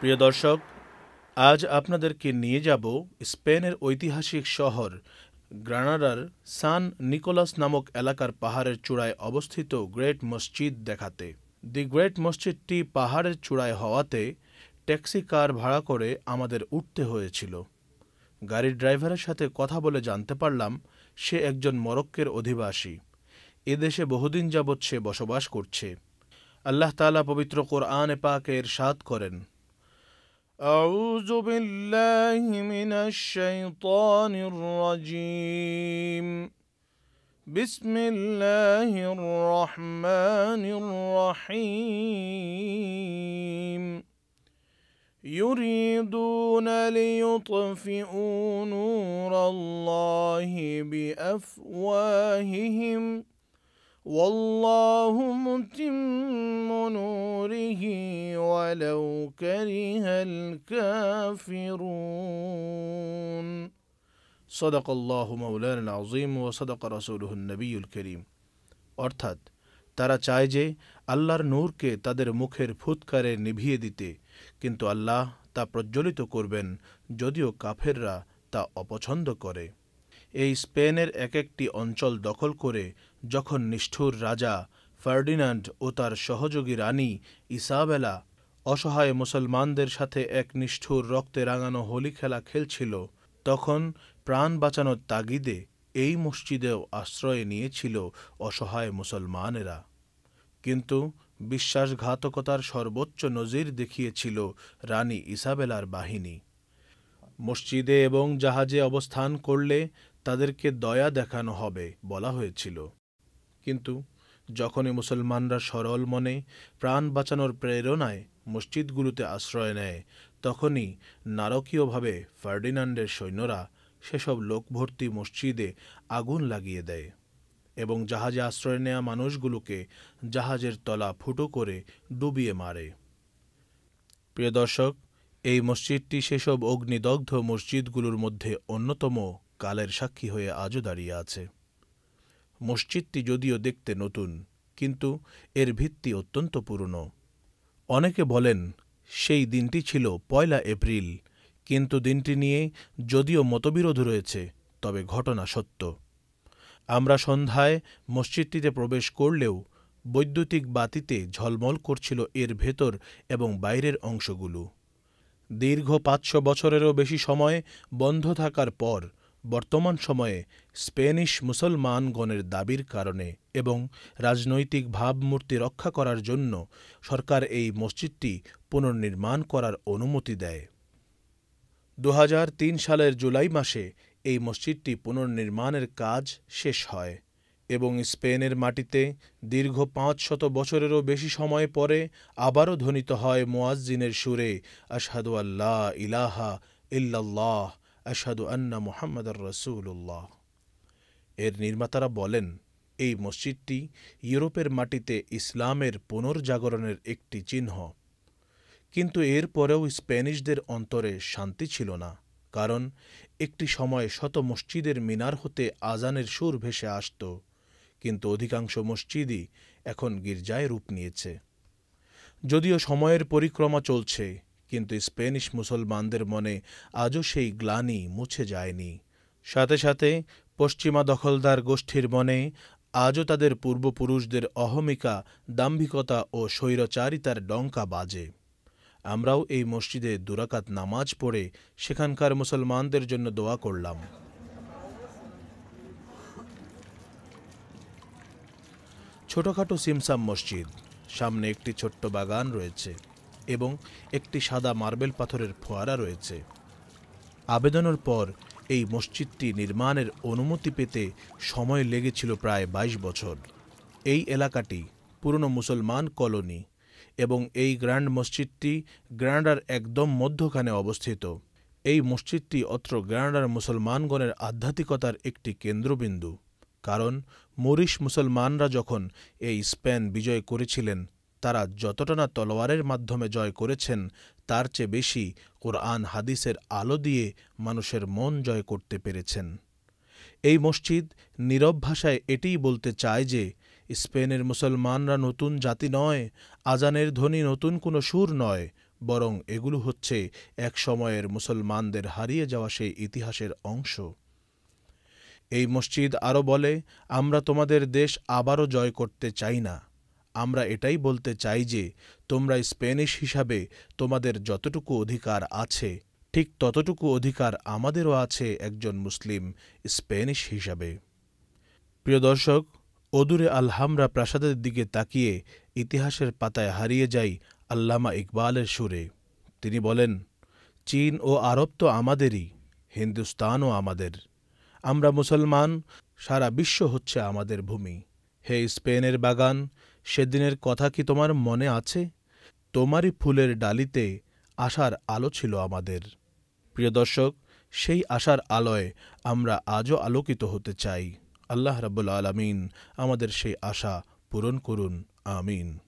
প্রিয় দর্শক আজ আপনাদেরকে নিয়ে যাব স্পেনের ঐতিহাসিক শহর গ্রানাডার সান নিকোলাস নামক এলাকার পাহাড়ের চূড়ায় অবস্থিত গ্রেট মসজিদ দেখাতে। দি গ্রেট মসজিদটি পাহাড়ের চূড়ায় হওয়াতে ট্যাক্সি কার ভাড়া করে আমাদের উঠতে হয়েছিল। গাড়ির ড্রাইভারের সাথে কথা বলে জানতে পারলাম সে একজন মরক্কের অধিবাসী। এদেশে বহুদিন যাবৎ সে বসবাস করছে। আল্লাহ তালা পবিত্র কোরআনে পাকের সাদ করেন। أعوذ بالله من الشيطان الرجيم. بسم الله الرحمن الرحيم. يريدون ليطفئوا نور الله بأفواههم. والله متم نوره ولو كره الكافرون صدق الله مولانا العظيم وصدق رسوله النبي الكريم অর্থাৎ তারা চায় যে আল্লাহর নূরকে তাদের মুখের ফুৎকারে নিভিয়ে দিতে কিন্তু আল্লাহ তা প্রজ্বলিত করবেন যদিও কাফেররা তা অপছন্দ করে এই স্পেনের এক একটি অঞ্চল দখল করে যখন নিষ্ঠুর রাজা ফার্ডিনান্ড ও তার সহযোগী রানী ইসাবেলা অসহায় মুসলমানদের সাথে এক নিষ্ঠুর রক্তে রাঙানো হোলি খেলা খেলছিল, তখন প্রাণ বাঁচানোর তাগিদে এই মসজিদেও আশ্রয় নিয়েছিল অসহায় মুসলমানেরা। কিন্তু বিশ্বাসঘাতকতার সর্বোচ্চ নজির দেখিয়েছিল রানী ইসাবেলার বাহিনী। মসজিদে এবং জাহাজে অবস্থান করলে তাদেরকে দয়া দেখানো হবে বলা হয়েছিল। কিন্তু যখনই মুসলমানরা সরল মনে প্রাণ বাঁচানোর প্রেরণায় মসজিদগুলোতে আশ্রয় নেয়, তখনই নারকীয়ভাবে ফার্ডিনান্ডের সৈন্যরা সেসব লোকভর্তি মসজিদে আগুন লাগিয়ে দেয় এবং জাহাজে আশ্রয় নেয়া মানুষগুলোকে জাহাজের তলা ফুটো করে ডুবিয়ে মারে। প্রিয় দর্শক, এই মসজিদটি সেসব অগ্নিদগ্ধ মসজিদগুলোর মধ্যে অন্যতম কালের সাক্ষী হয়ে আজও দাঁড়িয়ে আছে। মসজিদটি যদিও দেখতে নতুন, কিন্তু এর ভিত্তি অত্যন্ত পুরনো। অনেকে বলেন, সেই দিনটি ছিল পয়লা এপ্রিল, কিন্তু দিনটি নিয়ে যদিও মতবিরোধ রয়েছে, তবে ঘটনা সত্য। আমরা সন্ধ্যায় মসজিদটিতে প্রবেশ করলেও বৈদ্যুতিক বাতিতে ঝলমল করছিল এর ভেতর এবং বাইরের অংশগুলো। দীর্ঘ পাঁচশো বছরেরও বেশি সময় বন্ধ থাকার পর বর্তমান সময়ে স্পেনিশ মুসলমানগণের দাবির কারণে এবং রাজনৈতিক ভাবমূর্তি রক্ষা করার জন্য সরকার এই মসজিদটি পুনর্নির্মাণ করার অনুমতি দেয়। দু হাজার তিন সালের জুলাই মাসে এই মসজিদটি পুনর্নির্মাণের কাজ শেষ হয় এবং স্পেনের মাটিতে দীর্ঘ পাঁচ শত বছরেরও বেশি সময় পরে আবারও ধ্বনিত হয় মোয়াজ্জিনের সুরে, আশহাদু আল্লাহ ইলাহা ইল্লাল্লাহ। আশহাদু আন্না মুহাম্মদ রসুল্লাহ এর নির্মাতারা বলেন, এই মসজিদটি ইউরোপের মাটিতে ইসলামের পুনর্জাগরণের একটি চিহ্ন। কিন্তু এর পরেও স্প্যানিশদের অন্তরে শান্তি ছিল না, কারণ একটি সময় শত মসজিদের মিনার হতে আজানের সুর ভেসে আসত, কিন্তু অধিকাংশ মসজিদই এখন গির্জায় রূপ নিয়েছে। যদিও সময়ের পরিক্রমা চলছে কিন্তু স্প্যানিশ মুসলমানদের মনে আজও সেই গ্লানি মুছে যায়নি। সাথে সাথে পশ্চিমা দখলদার গোষ্ঠীর মনে আজও তাদের পূর্বপুরুষদের অহমিকা, দাম্ভিকতা ও স্বৈরচারিতার ডঙ্কা বাজে। আমরাও এই মসজিদে দুরাকাত নামাজ পড়ে সেখানকার মুসলমানদের জন্য দোয়া করলাম। ছোটখাটো সিমসাম মসজিদ, সামনে একটি ছোট্ট বাগান রয়েছে। এবং একটি সাদা মার্বেল পাথরের ফোয়ারা রয়েছে। আবেদনের পর এই মসজিদটি নির্মাণের অনুমতি পেতে সময় লেগেছিল প্রায় ২২ বছর। এই এলাকাটি পুরনো মুসলমান কলোনি এবং এই গ্র্যান্ড মসজিদটি গ্র্যান্ডার একদম মধ্যখানে অবস্থিত। এই মসজিদটি অত্র গ্র্যান্ডার মুসলমানগণের আধ্যাত্মিকতার একটি কেন্দ্রবিন্দু। কারণ মরিশ মুসলমানরা যখন এই স্পেন বিজয় করেছিলেন তারা যতটা না তলোয়ারের মাধ্যমে জয় করেছেন, তার চেয়ে বেশি কোরআন হাদিসের আলো দিয়ে মানুষের মন জয় করতে পেরেছেন। এই মসজিদ নীরব ভাষায় এটিই বলতে চায় যে, স্পেনের মুসলমানরা নতুন জাতি নয়, আজানের ধ্বনি নতুন কোনো সুর নয়, বরং এগুলো হচ্ছে এক সময়ের মুসলমানদের হারিয়ে যাওয়া সেই ইতিহাসের অংশ। এই মসজিদ আরও বলে, আমরা তোমাদের দেশ আবারও জয় করতে চাই না। আমরা এটাই বলতে চাই যে, তোমরা স্প্যানিশ হিসাবে তোমাদের যতটুকু অধিকার আছে, ঠিক ততটুকু অধিকার আমাদেরও আছে একজন মুসলিম স্প্যানিশ হিসাবে। প্রিয় দর্শক, অদূরে আলহামরা প্রাসাদের দিকে তাকিয়ে ইতিহাসের পাতায় হারিয়ে যাই আল্লামা ইকবালের সুরে। তিনি বলেন, চীন ও আরব তো আমাদেরই, হিন্দুস্তানও আমাদের। আমরা মুসলমান, সারা বিশ্ব হচ্ছে আমাদের ভূমি। হে স্পেনের বাগান সেদিনের কথা কি তোমার মনে আছে? তোমারই ফুলের ডালিতে আশার আলো ছিল আমাদের। প্রিয় দর্শক, সেই আশার আলোয় আমরা আজও আলোকিত হতে চাই। আল্লাহ রাবুল আলমিন আমাদের সেই আশা পূরণ করুন। আমিন।